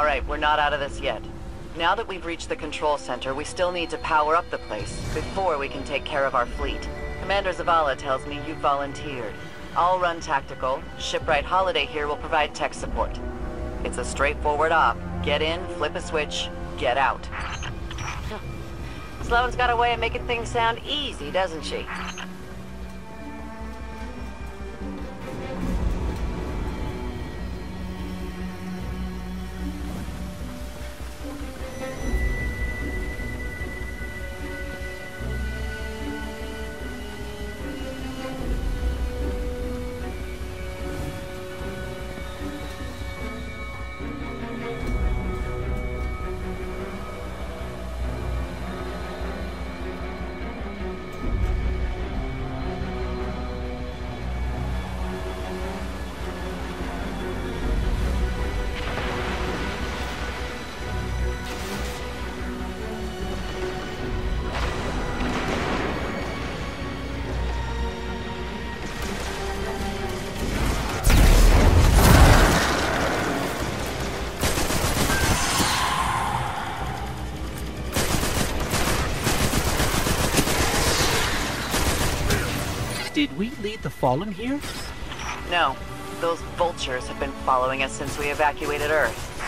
All right, we're not out of this yet. Now that we've reached the control center, we still need to power up the place before we can take care of our fleet. Commander Zavala tells me you've volunteered. I'll run tactical. Shipwright Holiday here will provide tech support. It's a straightforward op. Get in, flip a switch, get out. Sloane's got a way of making things sound easy, doesn't she? We lead the Fallen here? No. Those vultures have been following us since we evacuated Earth.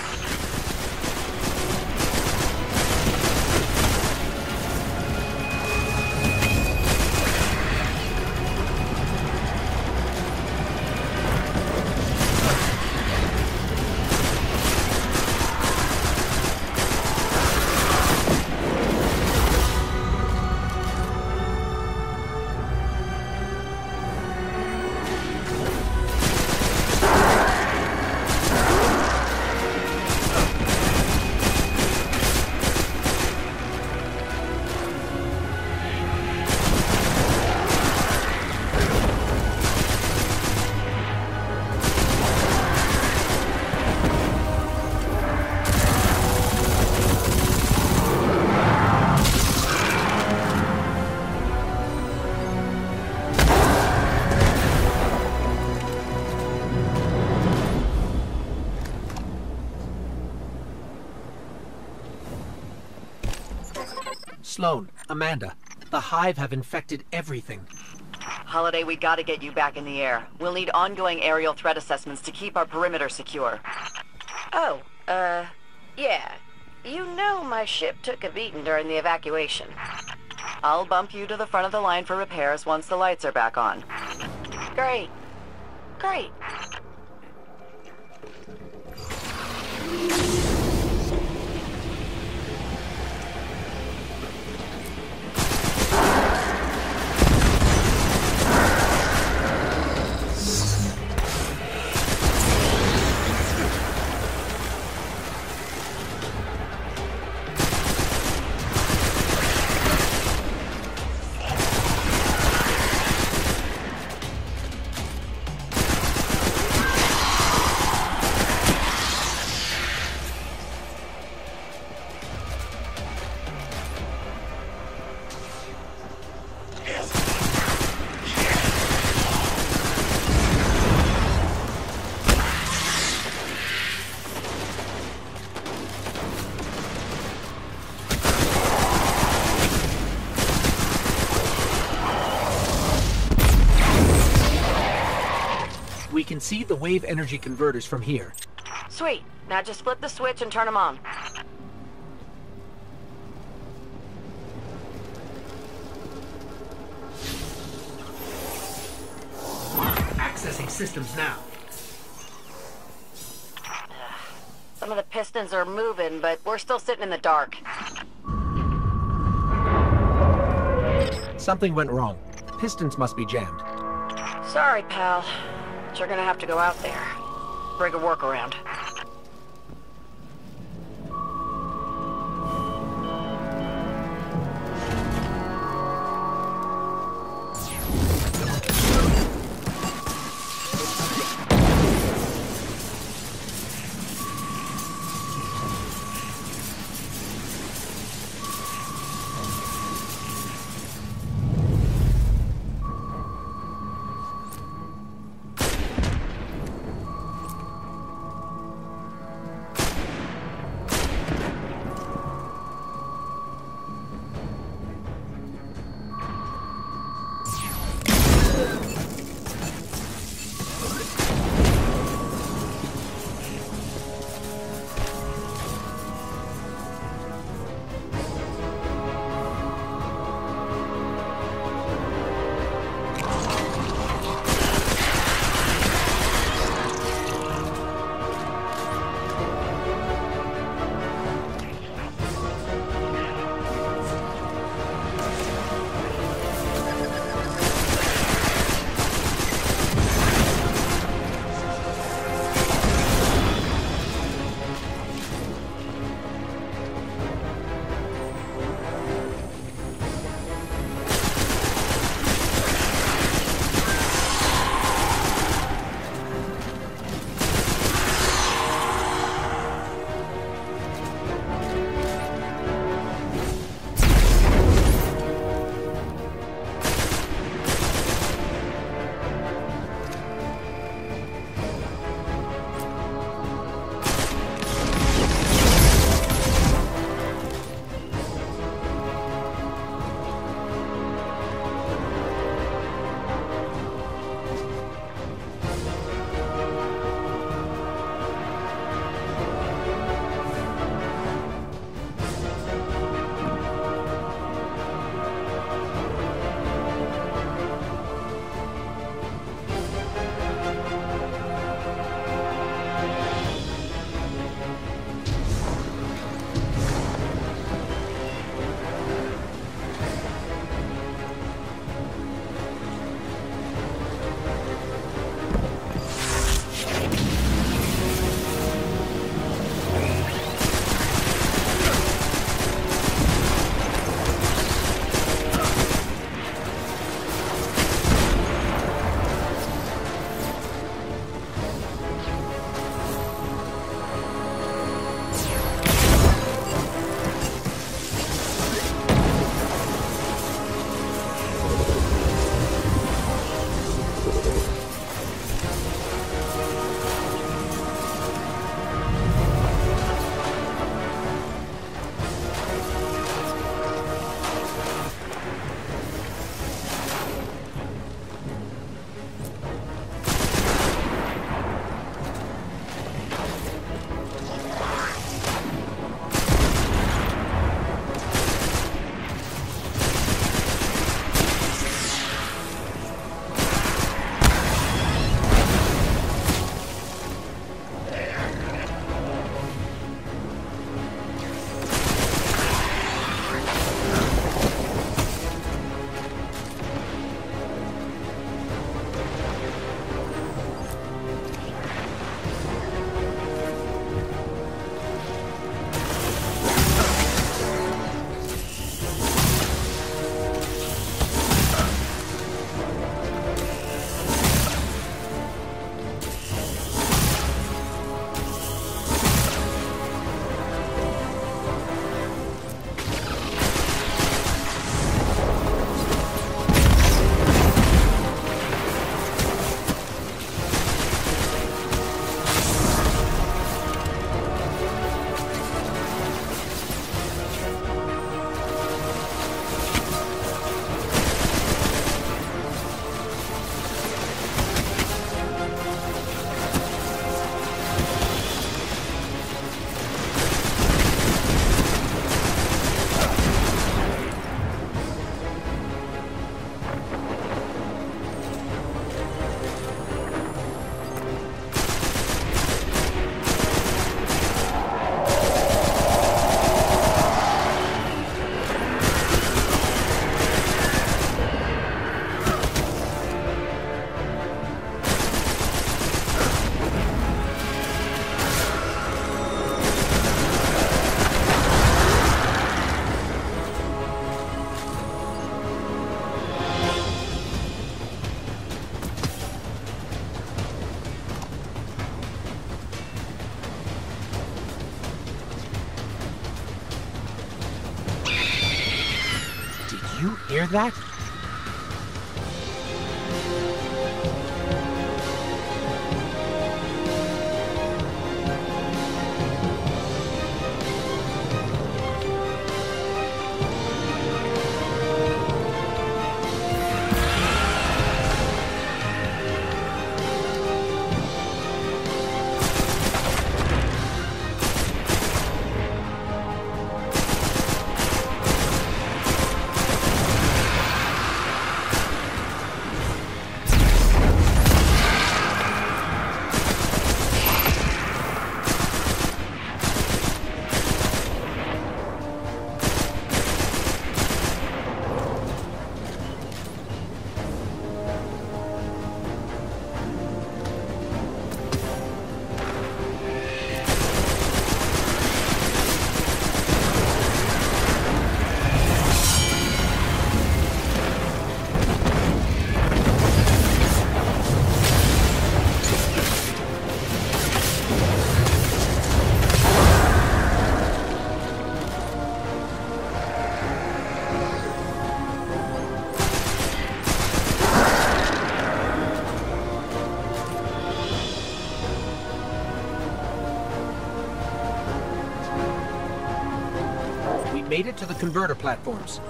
Sloane, Amanda, the Hive have infected everything. Holiday, we gotta get you back in the air. We'll need ongoing aerial threat assessments to keep our perimeter secure. Oh, uh, yeah. You know my ship took a beating during the evacuation. I'll bump you to the front of the line for repairs once the lights are back on. Great. Great. Can see the wave energy converters from here. Sweet. Now just flip the switch and turn them on. Accessing systems now. Some of the pistons are moving, but we're still sitting in the dark. Something went wrong. Pistons must be jammed. Sorry, pal. But you're gonna have to go out there. Bring a workaround. Hear that? Made it to the converter platforms.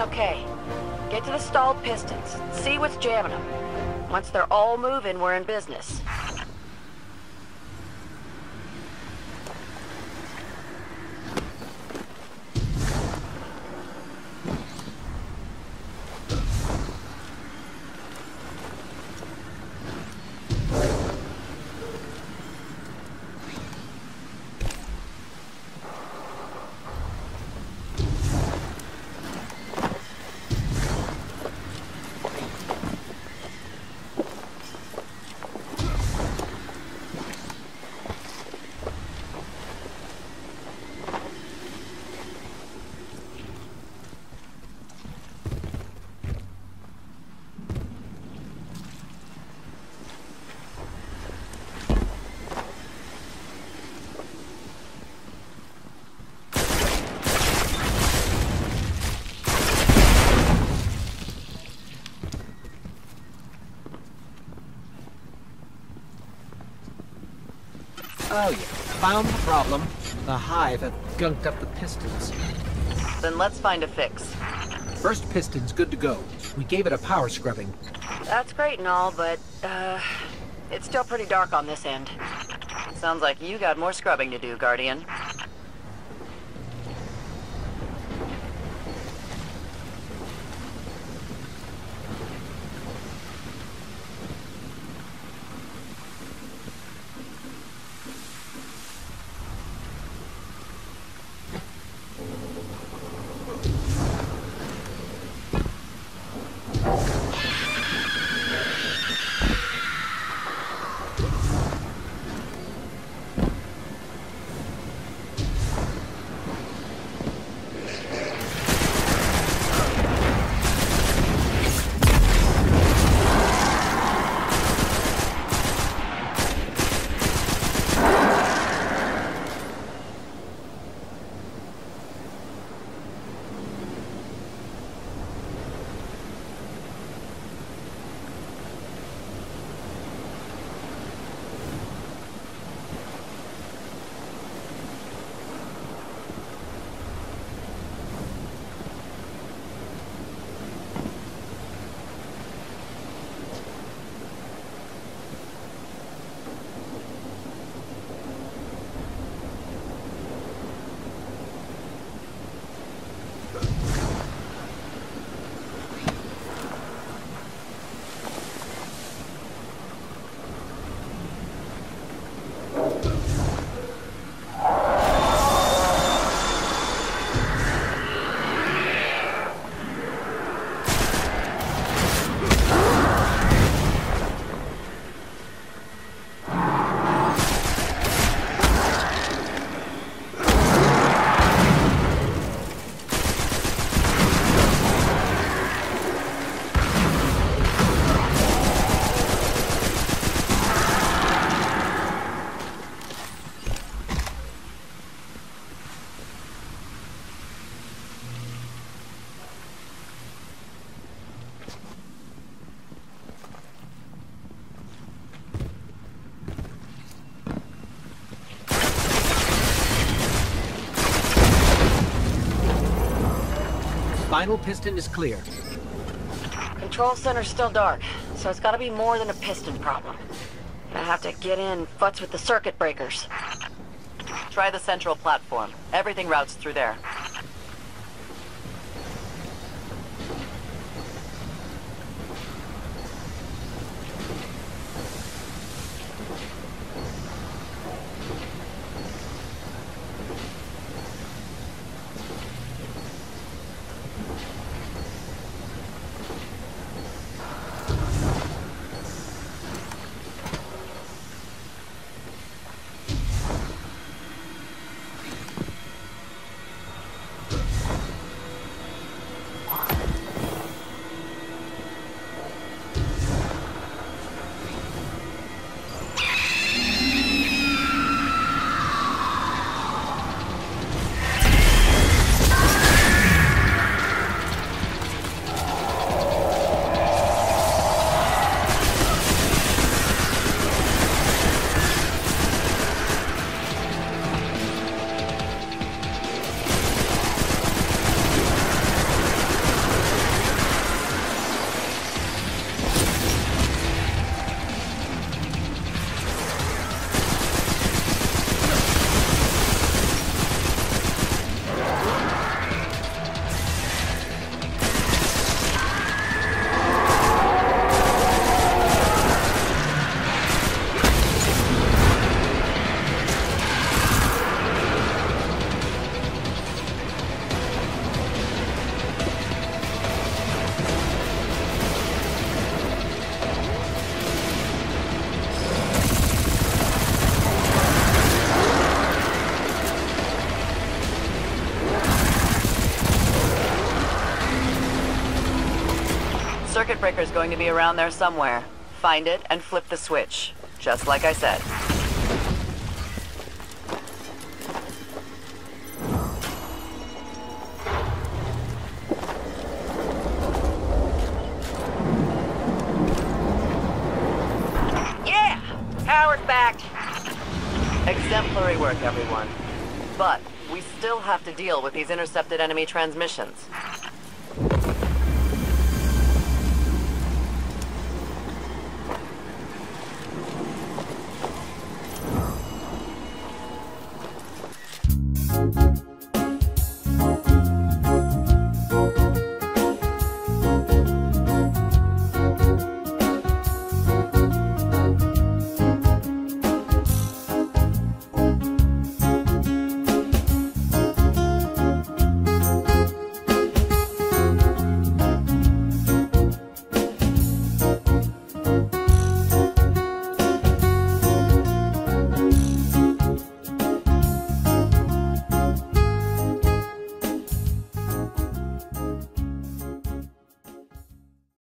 Okay. Get to the stalled pistons. See what's jamming them. Once they're all moving, we're in business. Oh yeah, found the problem. The hive had gunked up the pistons. Then let's find a fix. First piston's good to go. We gave it a power scrubbing. That's great and all, but, uh, it's still pretty dark on this end. Sounds like you got more scrubbing to do, Guardian. Final piston is clear. Control center's still dark, so it's gotta be more than a piston problem. I have to get in, futz with the circuit breakers. Try the central platform. Everything routes through there. Circuit breaker's going to be around there somewhere. Find it and flip the switch. Just like I said. Yeah! Power's back. Exemplary work, everyone. But we still have to deal with these intercepted enemy transmissions.